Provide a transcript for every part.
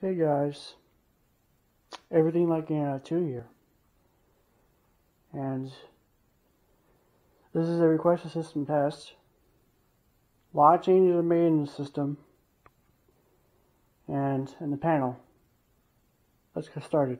Hey guys, everything like Anna 2 here. And this is a request to system test. A lot of changes are made in the system and in the panel. Let's get started.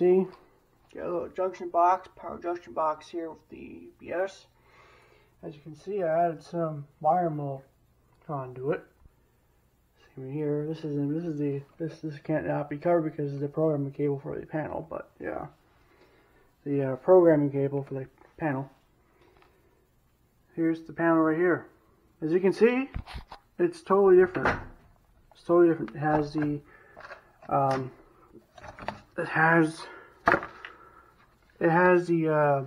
See, got a little junction box, power junction box here with the BS. As you can see, I added some wire mold conduit. See here, this is this is the this this can't not be covered because it's the programming cable for the panel, but yeah, the uh, programming cable for the panel. Here's the panel right here. As you can see, it's totally different. It's totally different. It has the um, it has it has the uh,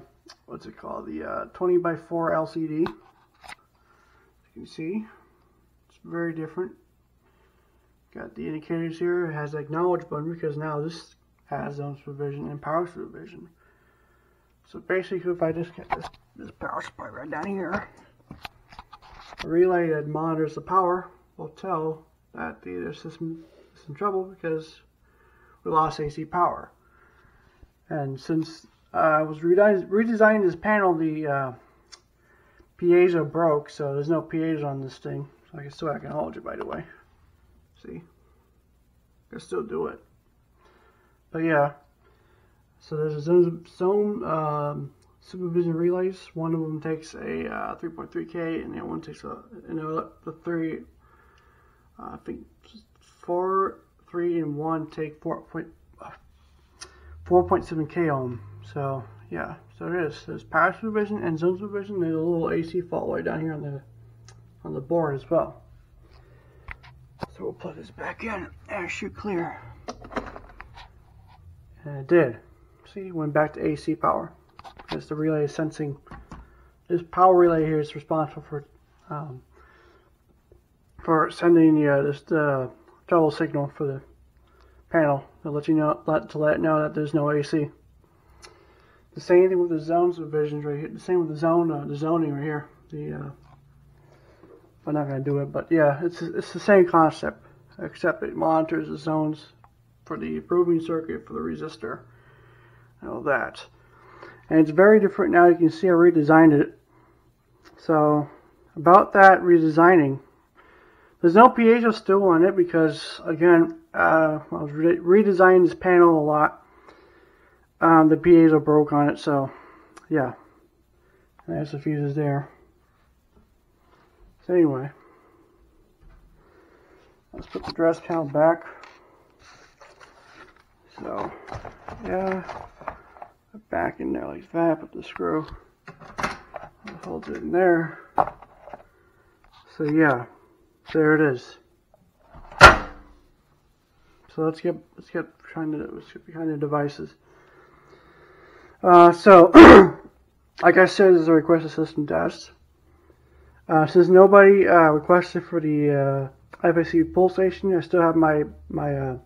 what's it called? The uh, 20 by 4 LCD you can see. It's very different. Got the indicators here. It has acknowledge button because now this has zone supervision and power supervision. So basically if I just get this, this power supply right down here the relay that monitors the power will tell that the system is in trouble because we lost AC power. And since uh, I was redesigning this panel, the uh, piezo broke, so there's no piezo on this thing. So I can still I can hold it, by the way. See, I can still do it. But yeah, so there's zone um, supervision relays. One of them takes a uh, 3.3k, and the other one takes a you know the three. Uh, I think four 3 and 1 take 4.7 4.7 k ohm. So yeah, so it is. There's power supervision and zone supervision. There's a little AC fault right down here on the on the board as well. So we'll plug this back in and shoot clear. And it did. See, went back to AC power. Because the relay is sensing this power relay here is responsible for um, for sending uh, this uh, trouble signal for the panel to let you know let to let it know that there's no AC. The same thing with the zone supervisions right here. The same with the zone uh, the zoning right here. The uh, I'm not gonna do it, but yeah, it's it's the same concept except it monitors the zones for the proving circuit for the resistor and all that. And it's very different now. You can see I redesigned it. So about that redesigning, there's no piezo still on it because, again, uh, I was re redesigning this panel a lot. Um, the piezo broke on it, so yeah. There's the fuses there. So anyway, let's put the dress panel back. So, yeah, back in there like that, put the screw, holds it in there. So yeah. There it is. So let's get let's get trying to let's get behind the devices. Uh, so, like I said, this is a request system test. Uh, since nobody uh, requested for the uh, FAC pull station, I still have my my uh,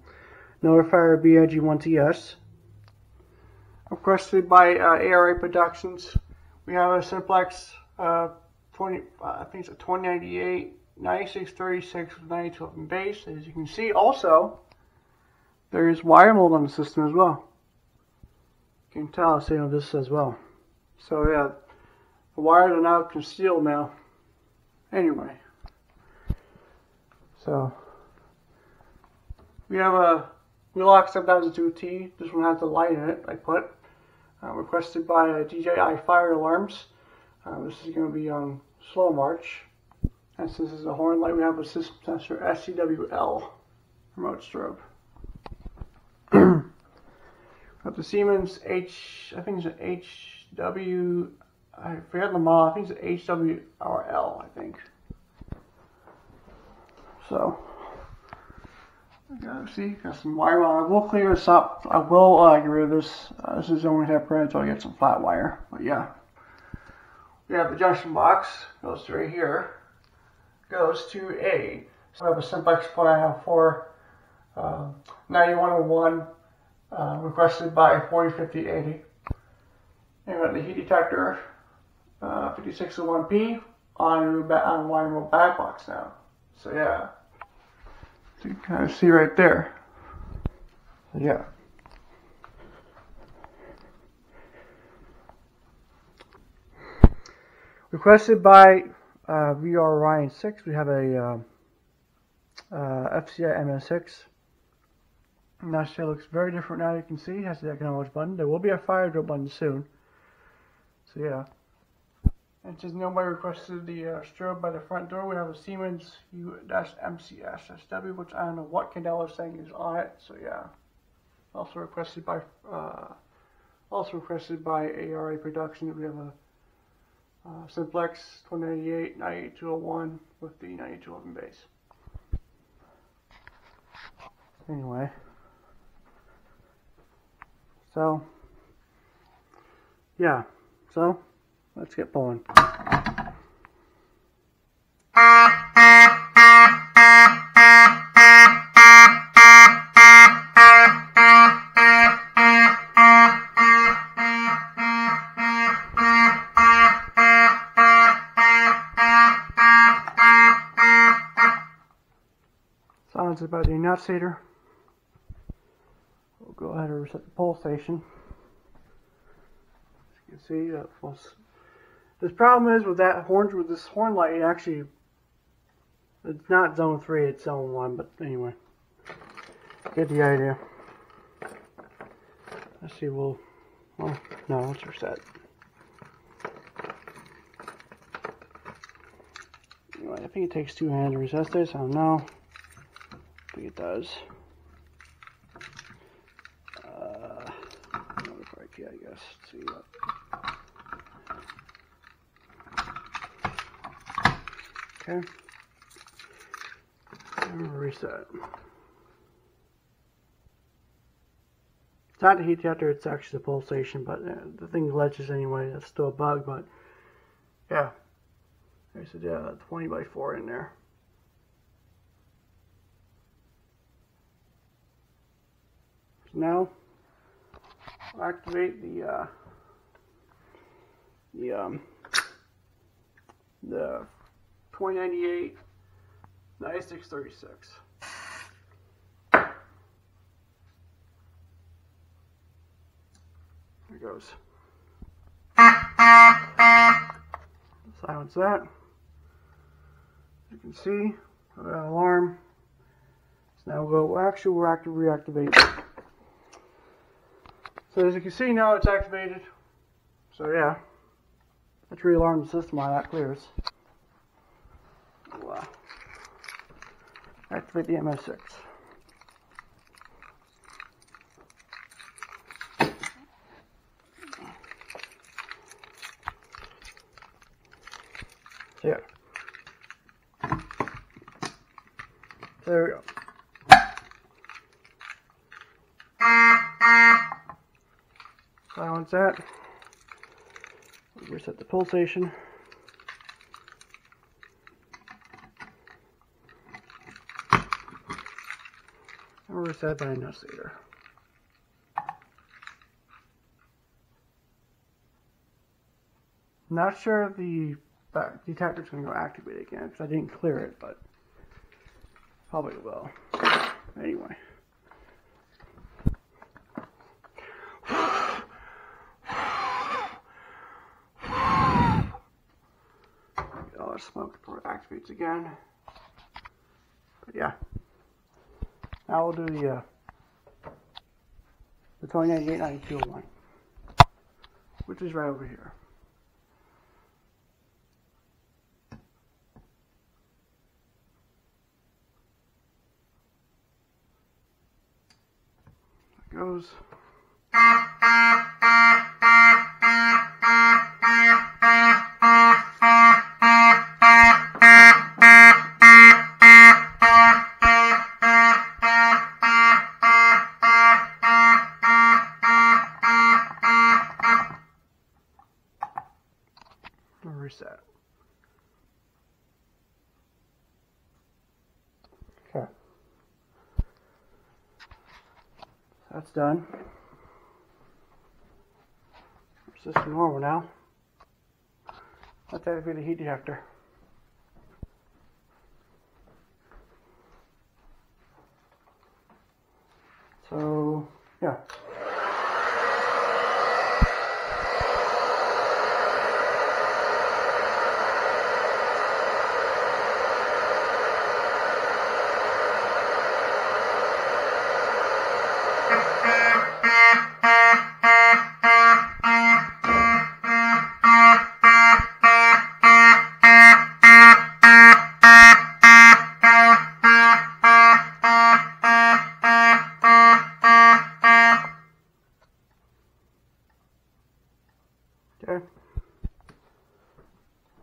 notifier BIG1TS. Requested by uh, ARA Productions. We have a simplex uh, 20, I think it's a 2098 9636 with 92 in base. As you can see, also, there's wire mold on the system as well. You can tell it's on this as well. So yeah, the wires are now concealed now. Anyway, so we have a Wheelock 7002T. This one has the light in it, I put. Uh, requested by DJI Fire Alarms. Uh, this is going to be on slow march. And since this is a horn light, we have a system sensor SCWL remote strobe. have the Siemens H, I think it's an HW, I forget the model, I think it's an HWRL, I think. So, got, see, got some wire. I will clear this up. I will uh, get rid of this. Uh, this is only temporary until I get some flat wire. But yeah, we have the junction box goes to right here. Goes to A. So I have a simplex port I have for uh, 9101 uh, requested by 405080. And got the heat detector uh, 5601P on, on wire remote back box now. So yeah. So you can kind of see right there. So yeah. Requested by uh, VR Ryan 6, we have a uh, uh, FCI MS6. That shell looks very different now, you can see. It has the acknowledge button. There will be a fire drill button soon. So yeah. And since nobody requested the uh, strobe by the front door, we have a Siemens U-MCSSW, which I don't know what Candela is saying is on it. So yeah. Also requested by uh, also requested by ARA Production. We have a uh, Simplex 2098 98201 with the 9211 base. Anyway. So, yeah. So, let's get pulling. About the annunciator. We'll go ahead and reset the pull station. As you can see, uh, that was this problem is with that horn with this horn light, it actually it's not zone three, it's zone one. But anyway, get the idea. Let's see. We'll. Well, no, let's reset. Anyway, I think it takes two hands to this. I don't know. Does. Uh, another break, I guess. Let's see what. Okay. Reset. It's not the heat detector, it's actually the pull station, but uh, the thing glitches anyway. That's still a bug, but yeah. I said, yeah, 20 by 4 in there. So now, activate the, uh, the, um, the 2098 9636. There goes. Silence that. You can see that alarm. So now we'll go actually we're active reactivate. So as you can see now it's activated. So yeah. Let's re-alarm the system while that clears. Activate the MS6. There. There we go. Silence that. Reset the pull station. And reset by annunciator. Not sure the detector's going to go activate again because I didn't clear it, but probably will. Anyway. All smoke before it activates again. But yeah. Now we'll do the uh, the 2098 which is right over here. There goes. Done. System normal now. Let's activate the heat detector. So, yeah. Okay.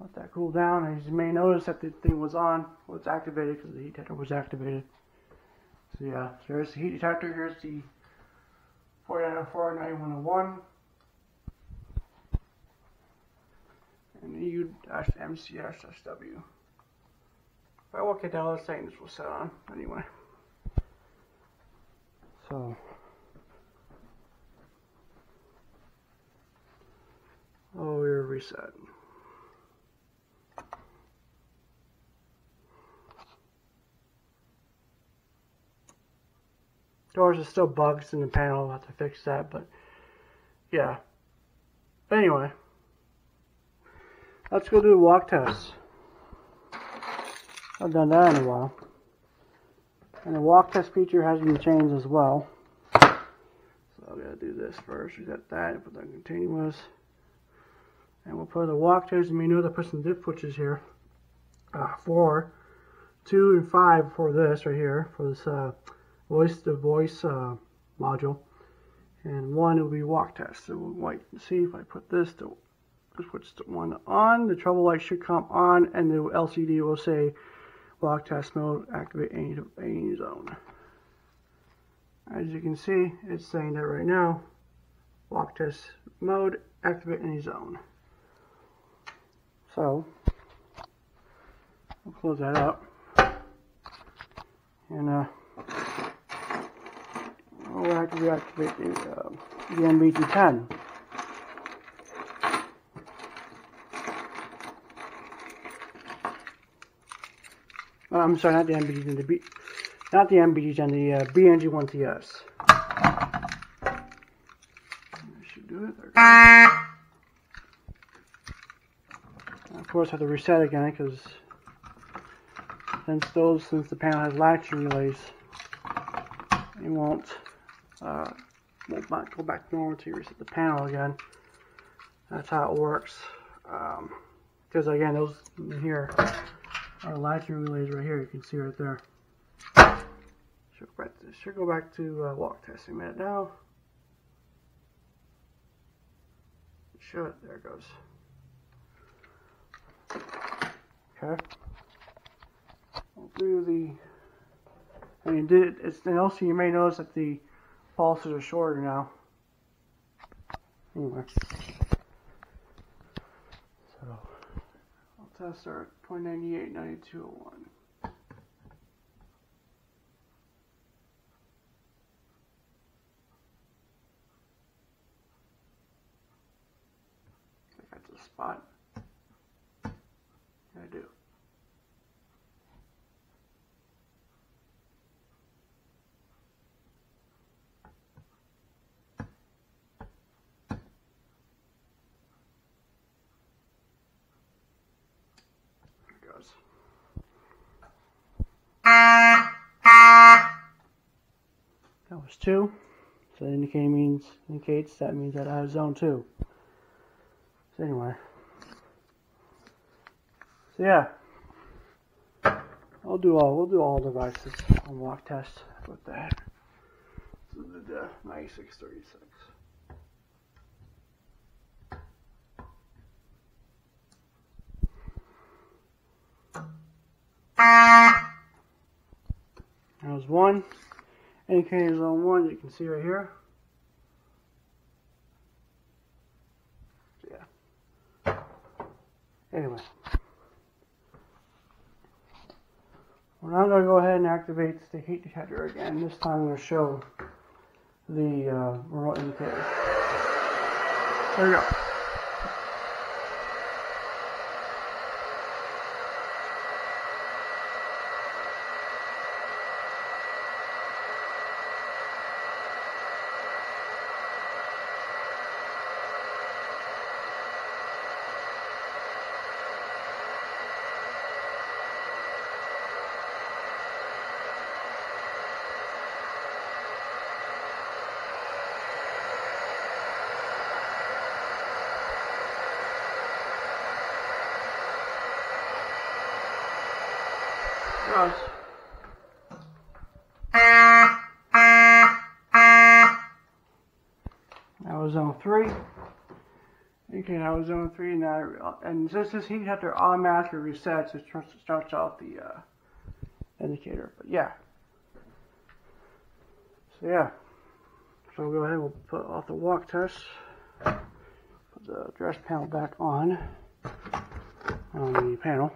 Let that cool down. As you that the thing was on, well, it's activated because the heat detector was activated. So yeah, so here's the heat detector. Here's the 4904 9101 and the U-MCS-SW. If I walk it down, the settings will set on anyway. So. Oh, we're reset. Doors are still bugs in the panel. I'll have to fix that, but yeah. Anyway, let's go do the walk test. I've done that in a while. And the walk test feature has been changed as well. So I'm going to do this first. Reset that and put that continuous. And we'll put the walk test and menu to put some dip switches here. Uh, four, two, and five for this right here, for this uh, voice to voice uh, module. And one will be walk test. So we'll wait and see if I put this to switch to one on, the trouble light should come on, and the LCD will say walk test mode, activate any, any zone. As you can see, it's saying that right now, walk test mode, activate any zone. So, we'll close that up. And uh, we'll have to reactivate the, uh, the MBT10. Uh, I'm sorry, not the MBG10, the B, not the MBG10, the uh, BNG1TS. should do it. Of course, I have to reset again because since those, since the panel has latch relays, it won't, uh, won't not go back to normal you reset the panel again. That's how it works. Because um, again, those here are latching relays right here. You can see right there. Should go back to, should go back to uh, walk testing minute now. should. There it goes. Okay. We'll do the. I mean, did it it's and also you may notice that the pulses are shorter now. Anyway. So, I'll test our 2098 9201. That's a spot. I do. Was two. So that indicating means indicates that means that I have zone two. So anyway. So yeah. I'll do all we'll do all devices on walk test with that. So the, the 9636. That was one. Indicator zone one, you can see right here. yeah. Anyway. Well, I'm going to go ahead and activate the heat detector again. This time I'm going to show the uh, remote indicator. There we go. Goes. That was zone three. Okay, that was zone three now, and since this heat after automatically resets, it starts off the uh, indicator. But yeah. So yeah. So we'll go ahead. We'll put off the walk test. Put the dress panel back on on the panel.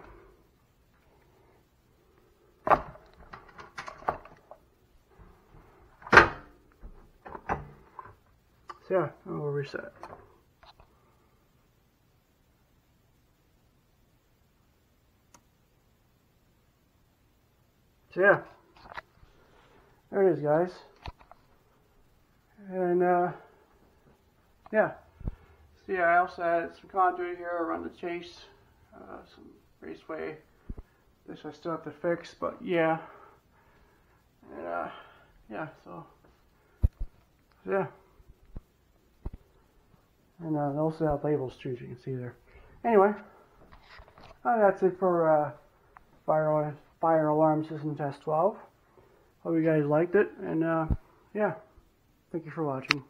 Yeah, we'll reset. So yeah, there it is guys. And uh, yeah, see I also had some conduit here around the chase, uh, some raceway. This I still have to fix, but yeah. And uh, yeah, so yeah. And uh, they also have labels too, as you can see there. Anyway, uh, that's it for uh, fire, fire alarm system test 12. Hope you guys liked it, and uh, yeah, thank you for watching.